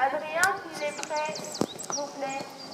Adrien, s'il est prêt, s'il vous plaît.